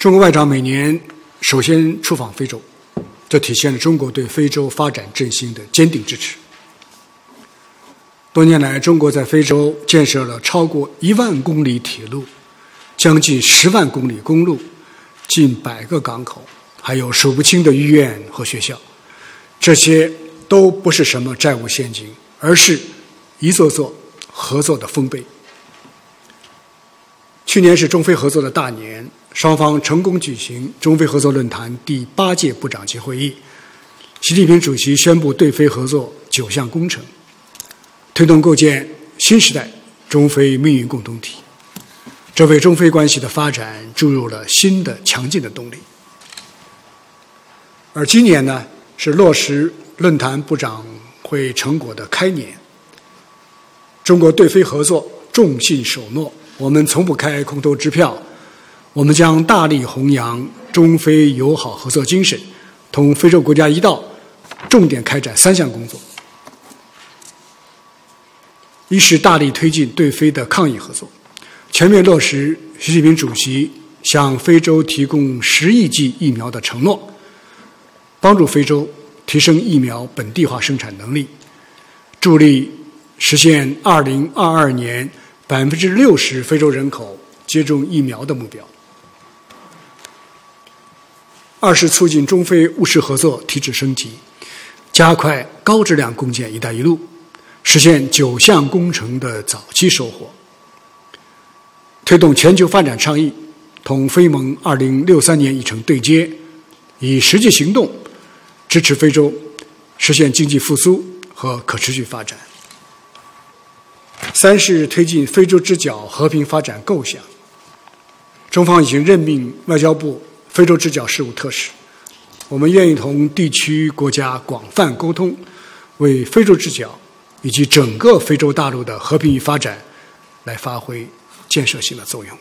中国外长每年首先出访非洲，这体现了中国对非洲发展振兴的坚定支持。多年来，中国在非洲建设了超过一万公里铁路，将近十万公里公路，近百个港口，还有数不清的医院和学校。这些都不是什么债务陷阱，而是一座座合作的丰碑。去年是中非合作的大年，双方成功举行中非合作论坛第八届部长级会议。习近平主席宣布对非合作九项工程。推动构建新时代中非命运共同体，这为中非关系的发展注入了新的强劲的动力。而今年呢，是落实论坛部长会成果的开年。中国对非合作重信守诺，我们从不开空头支票，我们将大力弘扬中非友好合作精神，同非洲国家一道，重点开展三项工作。一是大力推进对非的抗疫合作，全面落实习近平主席向非洲提供十亿剂疫苗的承诺，帮助非洲提升疫苗本地化生产能力，助力实现二零二二年百分之六十非洲人口接种疫苗的目标。二是促进中非务实合作提质升级，加快高质量共建“一带一路”。实现九项工程的早期收获，推动全球发展倡议同非盟二零六三年议程对接，以实际行动支持非洲实现经济复苏和可持续发展。三是推进非洲之角和平发展构想，中方已经任命外交部非洲之角事务特使，我们愿意同地区国家广泛沟通，为非洲之角。以及整个非洲大陆的和平与发展，来发挥建设性的作用。